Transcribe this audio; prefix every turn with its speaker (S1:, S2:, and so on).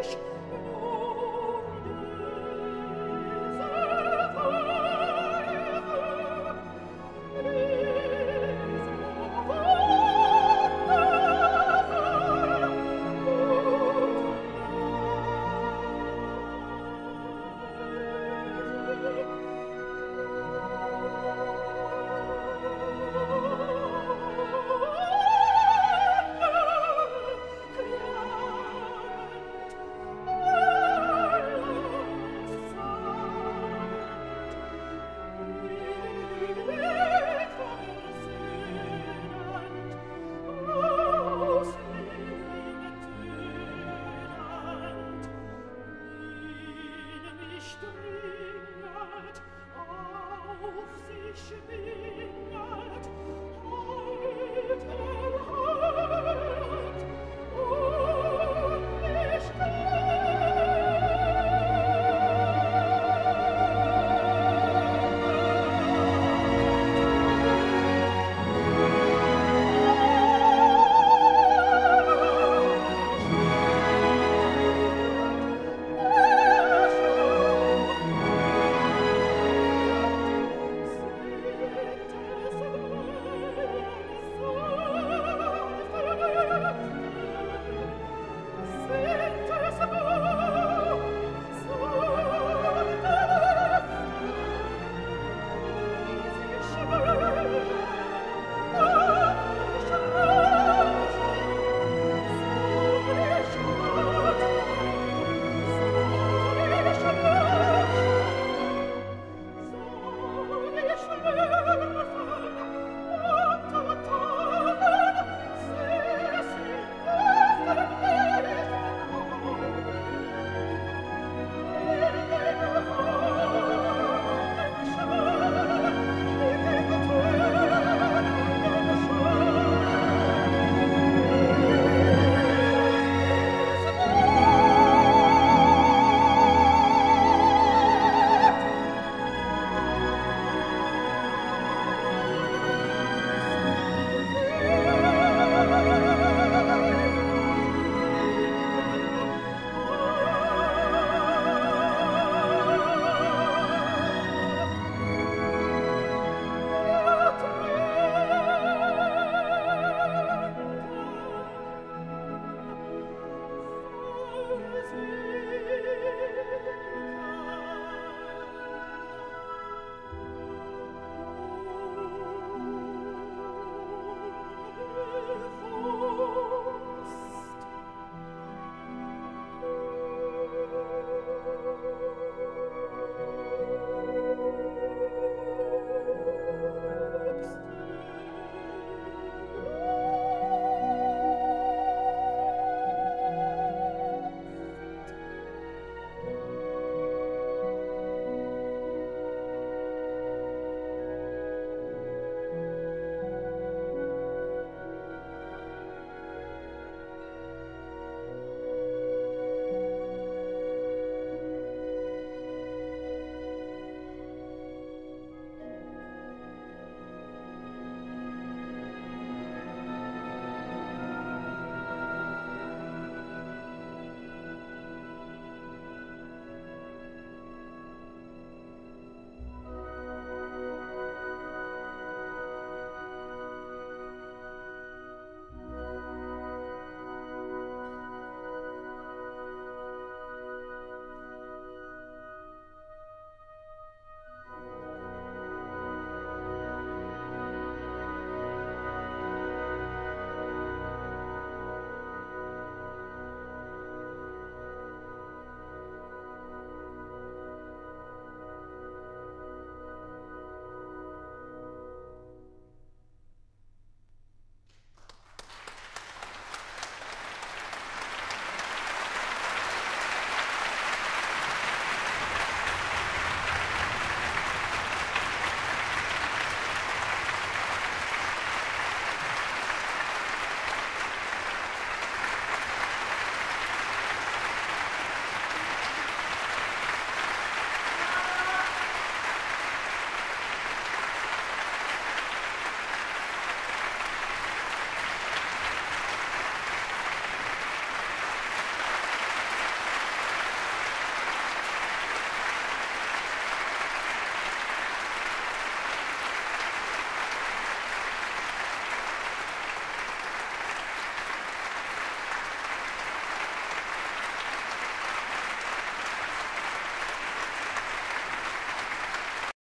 S1: ich